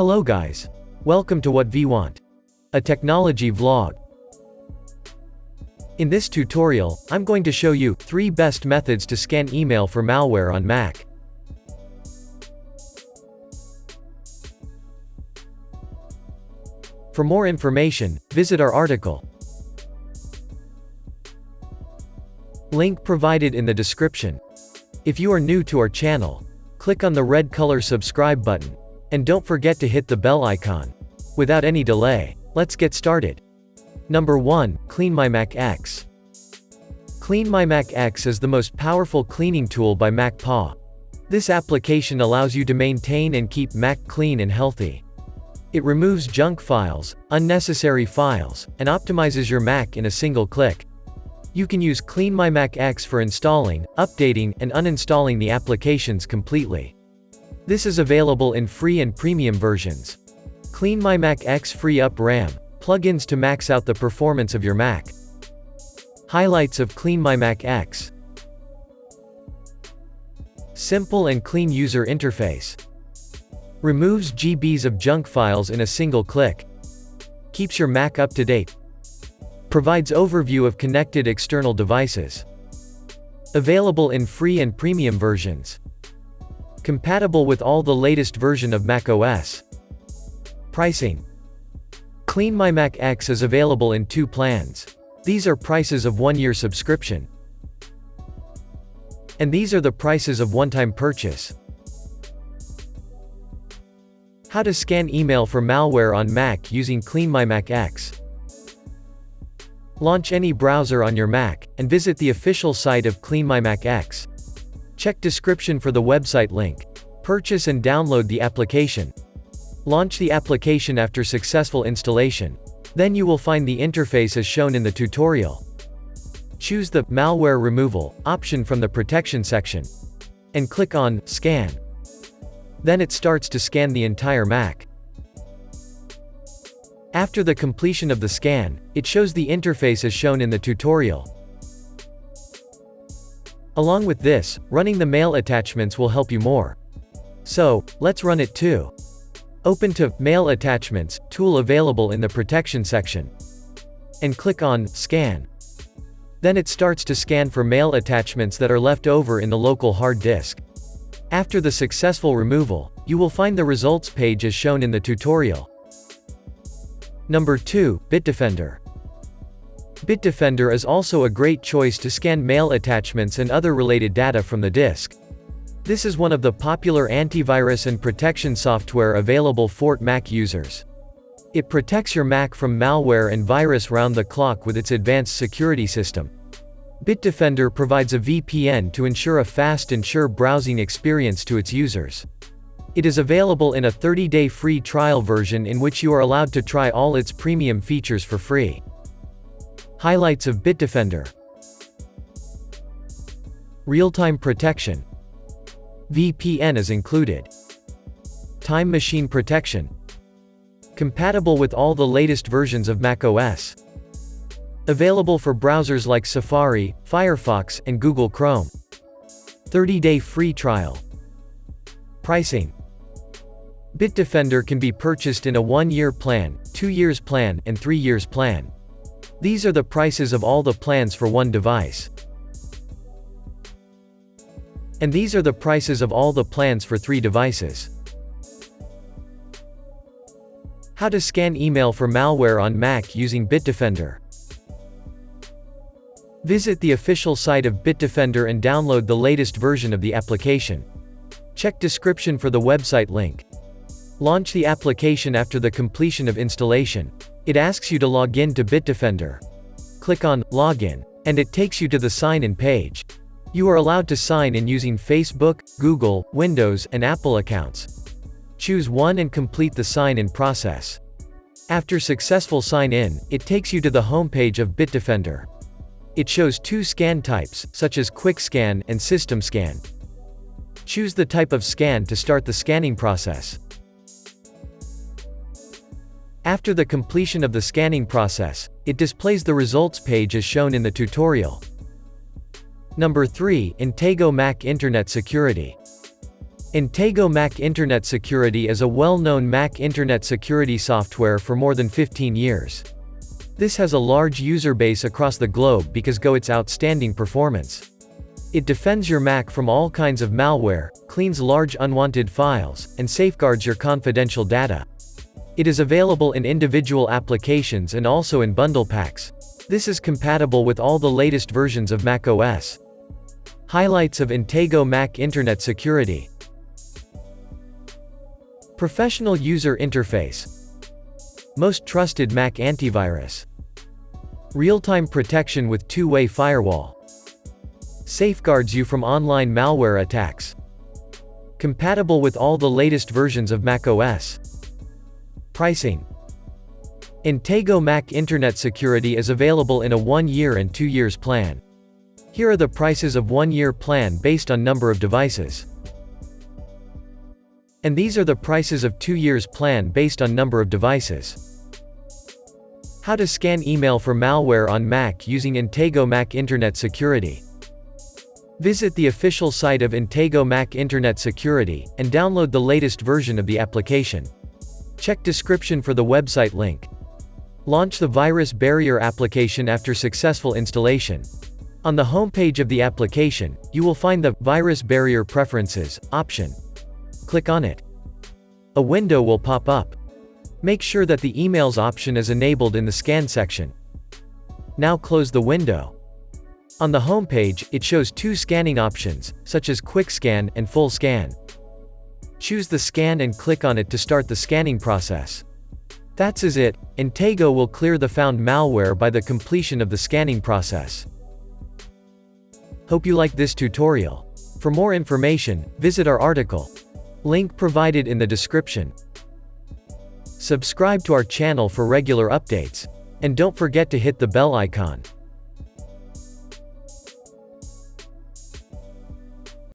Hello guys. Welcome to WhatVwant. A technology vlog. In this tutorial, I'm going to show you 3 best methods to scan email for malware on Mac. For more information, visit our article. Link provided in the description. If you are new to our channel, click on the red color subscribe button. And don't forget to hit the bell icon. Without any delay, let's get started. Number 1, Clean My Mac X. Clean My Mac X is the most powerful cleaning tool by MacPaw. This application allows you to maintain and keep Mac clean and healthy. It removes junk files, unnecessary files, and optimizes your Mac in a single click. You can use Clean My Mac X for installing, updating, and uninstalling the applications completely. This is available in free and premium versions. Clean My Mac X Free Up RAM, plugins to max out the performance of your Mac. Highlights of Clean My Mac X. Simple and clean user interface. Removes GBs of junk files in a single click. Keeps your Mac up to date. Provides overview of connected external devices. Available in free and premium versions. Compatible with all the latest version of macOS. Pricing. Clean My Mac X is available in two plans. These are prices of one-year subscription. And these are the prices of one-time purchase. How to scan email for malware on Mac using Clean My Mac X. Launch any browser on your Mac, and visit the official site of Clean My Mac X. Check description for the website link. Purchase and download the application. Launch the application after successful installation. Then you will find the interface as shown in the tutorial. Choose the Malware Removal option from the Protection section. And click on Scan. Then it starts to scan the entire Mac. After the completion of the scan, it shows the interface as shown in the tutorial. Along with this, running the mail attachments will help you more. So, let's run it too. Open to Mail Attachments tool available in the Protection section. And click on Scan. Then it starts to scan for mail attachments that are left over in the local hard disk. After the successful removal, you will find the results page as shown in the tutorial. Number 2, Bitdefender. Bitdefender is also a great choice to scan mail attachments and other related data from the disk. This is one of the popular antivirus and protection software available for Mac users. It protects your Mac from malware and virus round the clock with its advanced security system. Bitdefender provides a VPN to ensure a fast and sure browsing experience to its users. It is available in a 30-day free trial version in which you are allowed to try all its premium features for free. Highlights of Bitdefender Real-time protection VPN is included. Time machine protection Compatible with all the latest versions of macOS. Available for browsers like Safari, Firefox, and Google Chrome. 30-day free trial. Pricing. Bitdefender can be purchased in a 1-year plan, 2 years plan, and 3 years plan. These are the prices of all the plans for one device. And these are the prices of all the plans for 3 devices. How to scan email for malware on Mac using Bitdefender. Visit the official site of Bitdefender and download the latest version of the application. Check description for the website link. Launch the application after the completion of installation. It asks you to log in to Bitdefender. Click on Login, and it takes you to the sign-in page. You are allowed to sign in using Facebook, Google, Windows, and Apple accounts. Choose one and complete the sign-in process. After successful sign-in, it takes you to the homepage of Bitdefender. It shows two scan types, such as Quick Scan and System Scan. Choose the type of scan to start the scanning process. After the completion of the scanning process, it displays the results page as shown in the tutorial. Number 3. Intego Mac Internet Security. Intego Mac Internet Security is a well-known Mac Internet security software for more than 15 years. This has a large user base across the globe because go its outstanding performance. It defends your Mac from all kinds of malware, cleans large unwanted files, and safeguards your confidential data. It is available in individual applications and also in bundle packs. This is compatible with all the latest versions of macOS. Highlights of Intego Mac Internet Security Professional User Interface Most Trusted Mac Antivirus Real-time protection with two-way firewall. Safeguards you from online malware attacks. Compatible with all the latest versions of macOS. Pricing. Intego Mac Internet Security is available in a 1-year and 2 years plan. Here are the prices of 1-year plan based on number of devices. And these are the prices of 2 years plan based on number of devices. How to scan email for malware on Mac using Intego Mac Internet Security. Visit the official site of Intego Mac Internet Security, and download the latest version of the application. Check description for the website link. Launch the virus barrier application after successful installation. On the home page of the application, you will find the Virus Barrier Preferences option. Click on it. A window will pop up. Make sure that the emails option is enabled in the scan section. Now close the window. On the home page, it shows two scanning options, such as Quick Scan and Full Scan. Choose the scan and click on it to start the scanning process. That's is it, Intego will clear the found malware by the completion of the scanning process. Hope you like this tutorial. For more information, visit our article. Link provided in the description. Subscribe to our channel for regular updates. And don't forget to hit the bell icon.